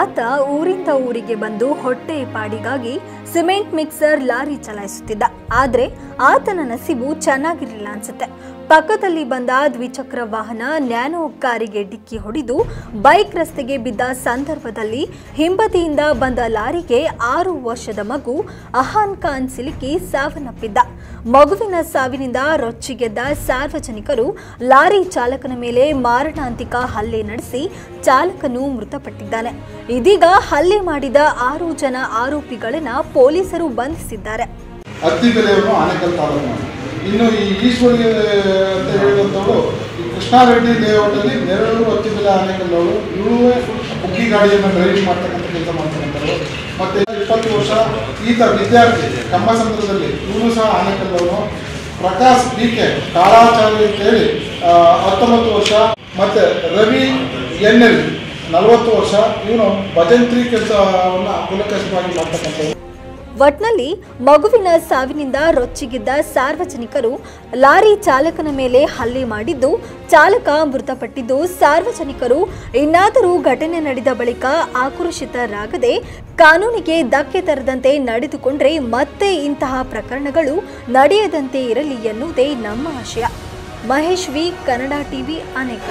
ಆತ ಊರಿಂದ ಊರಿಗೆ ಬಂದು ಹೊಟ್ಟೆ ಪಾಡಿಗಾಗಿ ಸಿಮೆಂಟ್ ಮಿಕ್ಸರ್ ಲಾರಿ ಚಲಾಯಿಸುತ್ತಿದ್ದ. ಆದರೆ ಆತನ ನಸೀಬು ಚೆನ್ನಾಗಿರಲಿಲ್ಲ ಅನ್ಸುತ್ತೆ. ಪಕ್ಕದಲ್ಲಿ ಬಂದ ದ್ವಿಚಕ್ರ ವಾಹನ ನ್ಯಾನೋ ಕಾರಿಗೆ ಡಿಕ್ಕಿ ಹೊಡೆದು ಬೈಕ್ ರಸ್ತೆಗೆ ಬಿದ್ದ ಸಂದರ್ಭದಲ್ಲಿ ಹಿಂಬದಿಯಿಂದ ಬಂದ ಲಾರಿಗೆ ಆರು ವರ್ಷದ ಮಗು ಅಹಾನ್ ಖಾನ್ ಸಿಲುಕಿ ಸಾವನ್ನಪ್ಪಿದ್ದ. ಮಗುವಿನ ಸಾವಿನಿಂದ ರೊಚ್ಚಿಗೆದ್ದ ಸಾರ್ವಜನಿಕರು ಲಾರಿ ಚಾಲಕನ ಮೇಲೆ ಮಾರಣಾಂತಿಕ ಹಲ್ಲೆ ನಡೆಸಿ ಚಾಲಕನು ಮೃತಪಟ್ಟಿದ್ದಾನೆ. ಇದೀಗ ಹಲ್ಲೆ ಮಾಡಿದ ಆರು ಜನ ಆರೋಪಿಗಳನ್ನ ಪೊಲೀಸರು ಬಂಧಿಸಿದ್ದಾರೆ. ಹತ್ತಿ ಬೆಲೆಯನ್ನು ಆನೆಕಲ್ ತಾಲೂಕು ಇನ್ನು ಈ ಈಶ್ವರಿ ಅಂತ ಹೇಳಿದಂಥವಳು ಈ ಕೃಷ್ಣಾರೆಡ್ಡಿ ಲೇಔಟಲ್ಲಿ ನೆರಳೂರು ಹತ್ತಿ ಬೆಲೆ ಆನೆಕಲ್ಲವಳು ಇವರು ಬುಕ್ಕಿ ಗಾಡಿಯನ್ನು ಡ್ರೈವಿಂಗ್ ಮಾಡ್ತಕ್ಕಂಥ ಕೆಲಸ ಮಾಡ್ತಕ್ಕಂಥವ್ರು. ಮತ್ತೆ ಇಪ್ಪತ್ತು ವರ್ಷ ಈತ ವಿದ್ಯಾರ್ಥಿ ಕಮ್ಮಸಂದ್ರದಲ್ಲಿ ಇವನು ಸಹ ಆನೆಕಲ್ಲವನು ಪ್ರಕಾಶ್ ಬಿ ಕೆ ಕಾಳಾಚಾರ್ಯ ಅಂತೇಳಿ ಹತ್ತೊಂಬತ್ತು ವರ್ಷ. ಮತ್ತೆ ರವಿ ಎನ್ ಎಲ್ ನಲವತ್ತು ವರ್ಷ ಇವನು ಭಜಂತ್ರಿ ಒಟ್ನಲ್ಲಿ ಮಗುವಿನ ಸಾವಿನಿಂದ ರೊಚ್ಚಿಗಿದ್ದ ಸಾರ್ವಜನಿಕರು ಲಾರಿ ಚಾಲಕನ ಮೇಲೆ ಹಲ್ಲೆ ಮಾಡಿದ್ದು, ಚಾಲಕ ಮೃತಪಟ್ಟಿದ್ದು ಸಾರ್ವಜನಿಕರು. ಇನ್ನಾದರೂ ಘಟನೆ ನಡೆದ ಬಳಿಕ ಆಕ್ರೋಶಿತರಾಗದೆ ಕಾನೂನಿಗೆ ಧಕ್ಕೆ ತರದಂತೆ ನಡೆದುಕೊಂಡ್ರೆ ಮತ್ತೆ ಇಂತಹ ಪ್ರಕರಣಗಳು ನಡೆಯದಂತೆ ಇರಲಿ ಎನ್ನುವುದೇ ನಮ್ಮ ಆಶಯ. ಮಹೇಶ್ ವಿ, ಕನ್ನಡ ಟಿವಿ ಅನೇಕ